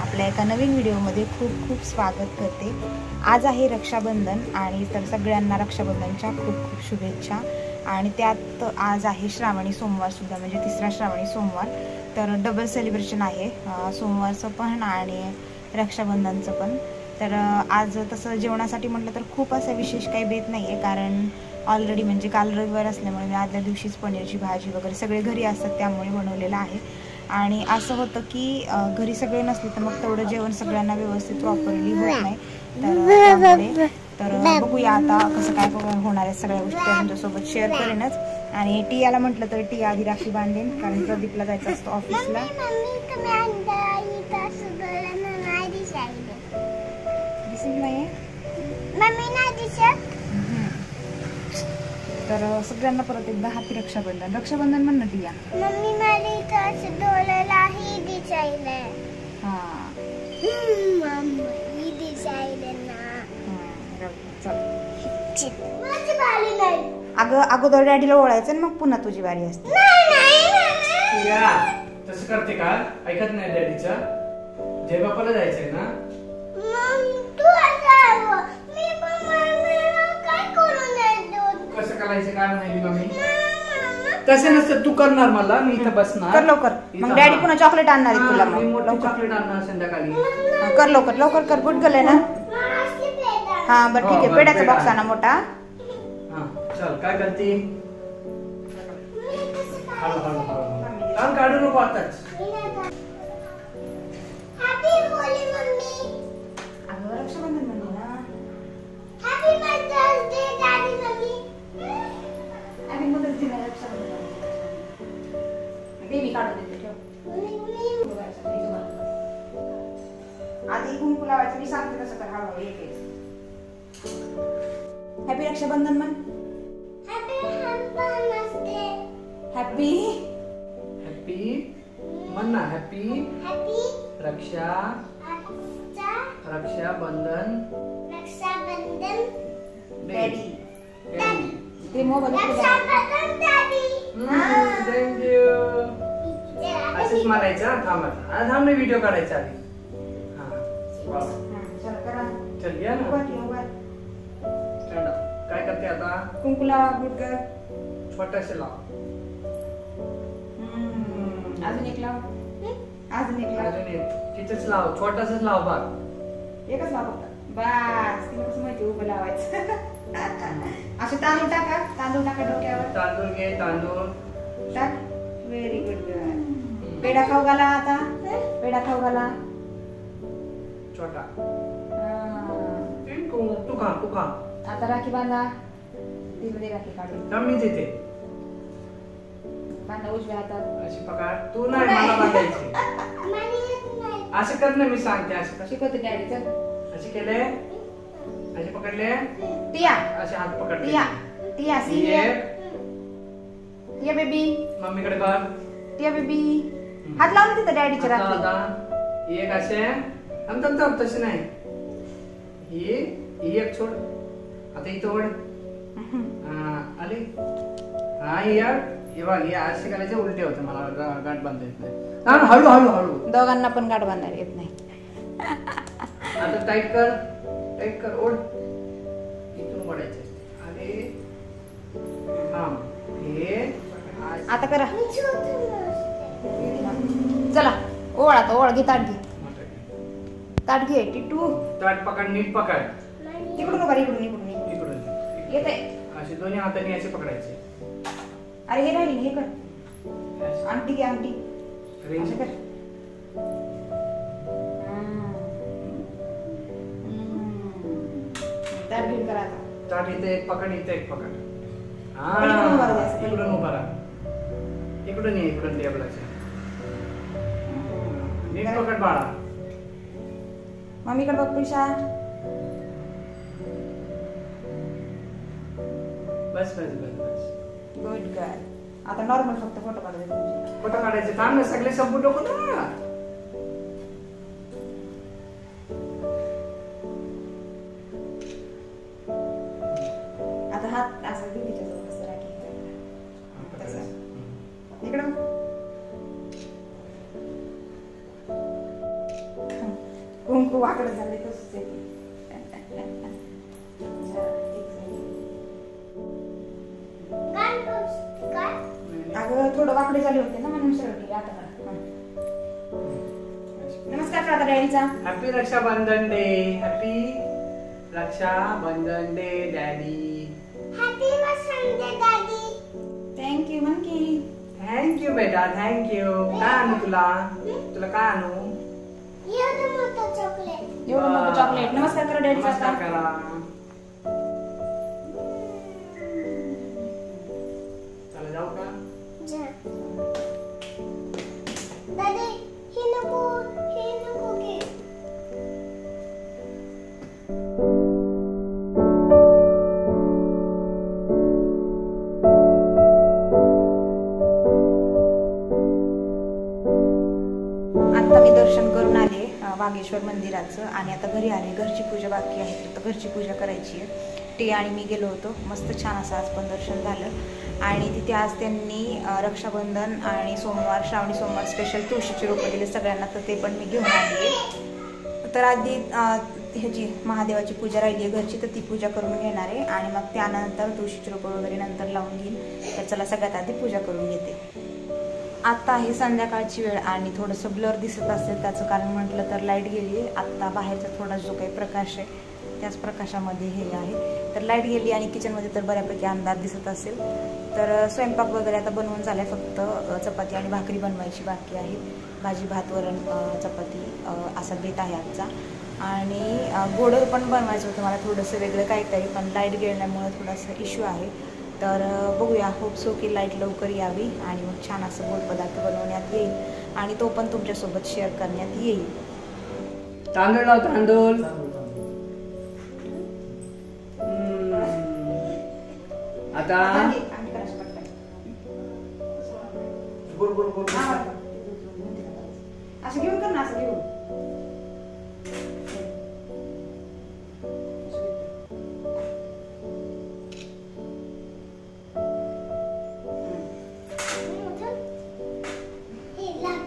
आपल्या एका नवीन व्हिडिओमध्ये खूप खूप स्वागत करते. आज आहे रक्षाबंधन आणि तर सगळ्यांना रक्षाबंधनच्या खूप खूप शुभेच्छा. आणि त्यात आज आहे श्रावणी सोमवारसुद्धा म्हणजे तिसरा श्रावणी सोमवार. तर डबल सेलिब्रेशन आहे सोमवारचं पण आणि रक्षाबंधनचं पण. तर आज तसं जेवणासाठी म्हटलं तर खूप असं विशेष काही बेत नाही आहे कारण ऑलरेडी म्हणजे काल रविवार असल्यामुळे मी आदल्या दिवशीच पनीरची भाजी वगैरे सगळे घरी असतात त्यामुळे बनवलेलं आहे. आणि असं होतं की घरी सगळे नसले तर मग तेवढं जेवण सगळ्यांना व्यवस्थित प्रॉपरली होत नाही. तर तर बघूया आता कसं काय होणार आहे सगळ्या गोष्टी तुमच्यासोबत शेअर करेनच. आणि टियाला म्हटलं तर टिया आधी राखी बांधेन कारण प्रदीपला जायचं असतं ऑफिसला दिसत नाही. तर सगळ्यांना परत एकदा हाती रक्षाबंधन. रक्षाबंधन म्हण ना टिया मम्मी मला इथं असं डोळ्यालाही दिसायलंय हा. मम्मी दिसायलं ना. हा, अगं अगोदर डॅडीला ओळायचं आणि मग पुन्हा तुझी वारी असते. नाही नाही या तसं करते का? ऐकत नाही डॅडीच्या जय बापाला जायचंय ना? करायचं काय माहिती मम्मी मम्मा? तसे नसतं तू करणार मला मी इथं बसणार. कर लवकर. मग डॅडी हा. पुन्हा चॉकलेट आणणार आहे तुला हा, मग. मोठं चॉकलेट आणणार संध्याकाळी. हा, कर लवकर लवकर कर. गुड गल आहे ना? हा बरं ठीक हो, आहे. बरं, पेड्याचा पेढा. बॉक्स आणा मोठा. हा चल काय करते? मी कसं हळू हळू हळू. काम काढू नको आताच. अगं रक्षाबंधन रक्षाबंधन म्हण. हॅपी हॅपी म्हण ना हॅपी रक्षा रक्षाबंधन. डॅडी ते मोबाईल थँक्यू असंच मारायचं हा, थांब आता. थांब व्हिडिओ काढायचा आधी. हा. वा. चल करा चल. या ना. आता कुंकू लावा गुड कर छोटासे लाव अजून एक लाव. अजून एक लाव. अजून एक. तिथेच लाव. छोटासाच लाव बाग एकच लाव फक्त. बस तिला कसं माहिती उभं लावायचं. असे तांदूळ टाका. तांदूळ टाका डोक्यावर. तांदूळ घे तांदूळ. टाक. व्हेरी गुड पेढा खाऊ घाला आता. पेढा खाऊ घाला. छोटा. हा. तू खा तू खा आता राखी बांधा. दे राखी काढून. थांब मी देते. बांधा उजव्या हातात. अशी पकड. तू नाही मला बांधायची. असं कर ना मी सांगते असं कर. शिकवते डॅडी चल. असे केले. असे पकडले. टिया. असे हात पकडले. टिया. टिया सी टिया बेबी मम्मीकडे कर टिया बेबी हात लावून तिथं डॅडीच्या आता राखी आता. एक असे. थांब तसे नाही. ही ही एक सोड. आता इथं ओढ. हा, आली? हा ही एक हे बघ हे असे करायचे उलटे होते मला. गा- गाठ बांधता येत नाही. हा, हळू हळू हळू. दोघांना पण गाठ बांधायला येत नाही. आता टाईट कर. टाईट कर ओढ. इथून ओढायचे. थांब हे असं. आता करा. चला ओळ आता ओळ घे ताट घे. ताट घे टिटू. ताट पकड नीट पकड. मला इकडून उभा रे, इकडून इकडून. येते असे दोन्ही हाताने असे पकडायचे. अरे हे राहील हे कर. आमटी घे आमटी असं कर. ताट घेऊन करा ताट इथे एक पकड इथे एक पकड. हा इकडून उभा. इकडून उभा राहा. इकडून ये इकडून टेबलाच्या नीट पकड बाळा. मम्मीकडे बघ पिशा. बस बस बस बस गुड गर्ल आता नॉर्मल फक्त फोटो काढू दे तुमचे फोटो काढायचे. थांब ना सगळे संपू नको ना थोडं वाकडे झाले होते ना म्हणून सरळ केली आता करा. हं. नमस्कार करा डॅडीचा happy Rakshabandhan day happy Rakshabandhan day daddy Happy birthday, Daddy. Thank you म्हण की थँक्यू बेटा थँक्यू काय आणू तुला तुला काय आणू एवढं मोठं chocolate. एवढं मोठं चॉकलेट नमस्कार करा डॅडीचा नमस्कार आता. करा आता मी दर्शन करून आले वागेश्वर मंदिराचं. आणि आता घरी आले. घरची पूजा बाकी आहे. तर घरची पूजा करायची आहे. टी आणि मी गेलो होतो. मस्त छान असं आज पण दर्शन झालं. आणि तिथे आज त्यांनी रक्षाबंधन आणि सोमवार श्रावणी सोमवार स्पेशल तुळशीचे रोपं दिले सगळ्यांना. तर ते पण मी घेऊन आली आहे. तर आधी ह्याची महादेवाची पूजा राहिली आहे घरची तर ती पूजा करून घेणार आहे. आणि मग त्यानंतर तुळशीची रोपं वगैरे नंतर लावून घेईन तर चला सगळ्यात आधी पूजा करून घेते. आत्ता आहे संध्याकाळची वेळ आणि थोडंसं ब्लर दिसत असेल त्याचं कारण म्हटलं तर लाइट गेली आहे. आत्ता बाहेरचा थोडा जो काही प्रकाश आहे त्याच प्रकाशामध्ये हे आहे. तर लाइट गेली आणि किचनमध्ये तर बऱ्यापैकी अंधार दिसत असेल. तर स्वयंपाक वगैरे आता बनवून झालाय फक्त अ, चपाती आणि भाकरी बनवायची बाकी आहे. भाजी भात वरण चपाती असा बेत आहे आजचा. आणि गोड पण बनवायचं होतं मला थोडंसं वेगळं काहीतरी पण लाइट गेल्यामुळे थोडासा इश्यू आहे. तर बघूया. होप सो की लाइट लवकर यावी आणि मग छान असं गोड पदार्थ बनवण्यात येईल. आणि तो पण तुमच्यासोबत शेअर करण्यात येईल. तांदूळ तांदूळ. आता गुड हा, बरं. असं घेऊन कर ना असं घेऊन हे ही? हे?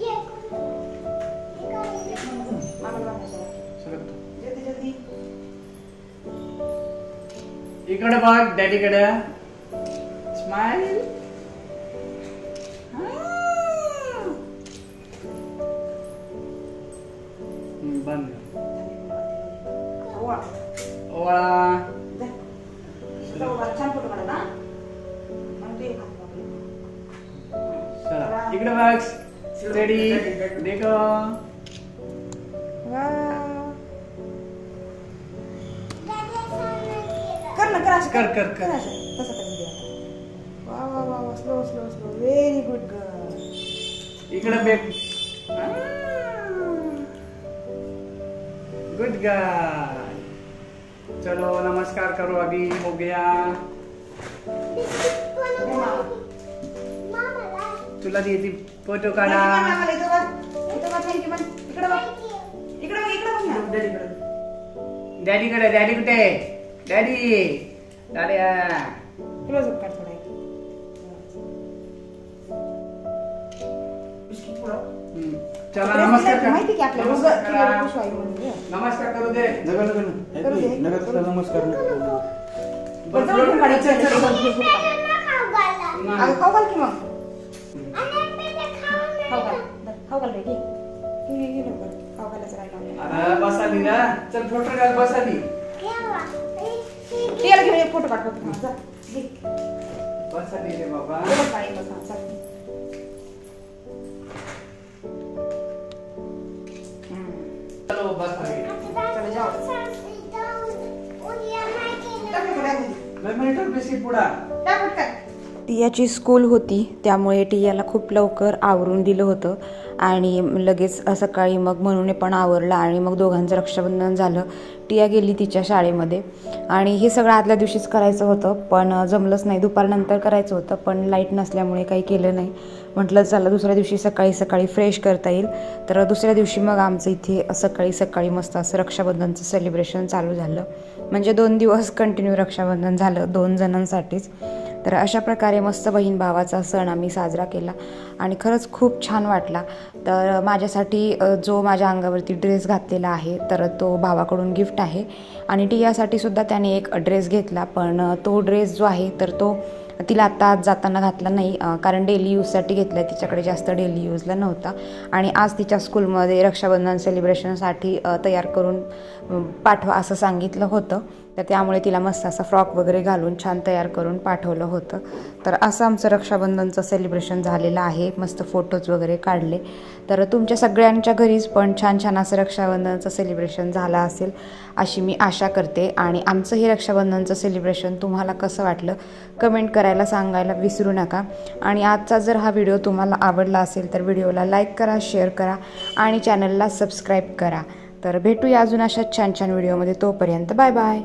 हे? मागं. सरकतो. जल्दी जल्दी इकडे बघ डॅडीकडे स्माइल बंद ओवा. ओळा जा. इथं उभा राहा. छान फोटो काढा ना मग ते हात मोकळे. चला इकडे बघ रेडी देखो वाव. दादा सांगणार केलं. कर ना कर असं कर, कर, कर. वा वा slow slow slow very good girl इकडे बेक गुड गाय चलो नमस्कार करो अभी हो गया। बिस्किट पण नको. मामाला. तुला देते फोटो काढा इथं बघ इथं बघ थँक्यू म्हण इकडे बघ Thank you. इकडे बघ इकडे बघ ना डॅडी कडे डॅडी कुठे डॅडी डॅडी क्लोज अप चला नमस्कार की माहिती की करा आपल्याला नमस्कार करा म्हणून ग. नमस्कार करू दे नका नका. करू दे. तुला नमस्कार नको, नका. नको. बरं, जाऊ दे, काढायचं. चल, चल, चल. चल, चल, चल. त्यांना खाऊ घाला. अगं खाऊ घाल की मग खाऊ घाल खाऊ घाल रे घे घे, घे, घे लवकर. खाऊ घालायचं राहिलं आपल्याला. अरे बसाली ना चल फोटो काढ घेऊन एक फोटो काढ फक्त. हा, जा. घे. बसाली रे बाबा बस, हा, चल. चलो जाओ. बिस्किट पुडा. टियाची स्कूल होती त्यामुळे टियाला खूप लवकर आवरून दिलं होतं. आणि लगेच सकाळी मग म्हणून पण आवरलं आणि मग दोघांचं रक्षाबंधन झालं. टिया गेली तिच्या शाळेमध्ये. आणि हे सगळं आदल्या दिवशीच करायचं होतं पण जमलंच नाही. दुपारनंतर करायचं होतं पण लाइट नसल्यामुळे काही केलं नाही. म्हटलं चला दुसऱ्या दिवशी सकाळी सकाळी फ्रेश करता येईल. तर दुसऱ्या दिवशी मग आमचं इथे सकाळी सकाळी मस्त असं रक्षाबंधनचं सेलिब्रेशन चालू झालं. म्हणजे दोन दिवस कंटिन्यू रक्षाबंधन झालं दोन जणांसाठीच. तर अशा प्रकारे मस्त बहीण भावाचा सण आम्ही साजरा केला आणि खरंच खूप छान वाटला. तर माझ्यासाठी जो माझ्या अंगावरती ड्रेस घातलेला आहे तर तो भावाकडून गिफ्ट आहे. आणि टियासाठी सुद्धा त्याने एक ड्रेस घेतला. पण तो ड्रेस जो आहे तर तो तिला आत्ता आज जाताना घातला नाही कारण डेली यूजसाठी घेतला आहे तिच्याकडे जास्त डेली यूजला नव्हता. आणि आज तिच्या स्कूलमध्ये रक्षाबंधन सेलिब्रेशनसाठी तयार करून पाठवा असं सांगितलं होतं. तर त्यामुळे तिला मस्त असा फ्रॉक वगैरे घालून छान तयार करून पाठवलं होतं. तर असं आमचं रक्षाबंधनचं सेलिब्रेशन झालेलं आहे. मस्त फोटोज वगैरे काढले. तर तुमच्या सगळ्यांच्या घरीच पण छान छान असं रक्षाबंधनचं सेलिब्रेशन झालं असेल अशी मी आशा करते. आणि आमचं हे रक्षाबंधनचं सेलिब्रेशन तुम्हाला कसं वाटलं कमेंट करायला सांगायला विसरू नका. आणि आजचा जर हा व्हिडिओ तुम्हाला आवडला असेल तर व्हिडिओला लाईक करा शेअर करा आणि चॅनलला सबस्क्राईब करा. तर भेटूया अजून अशाच छान छान व्हिडिओमध्ये तोपर्यंत बाय बाय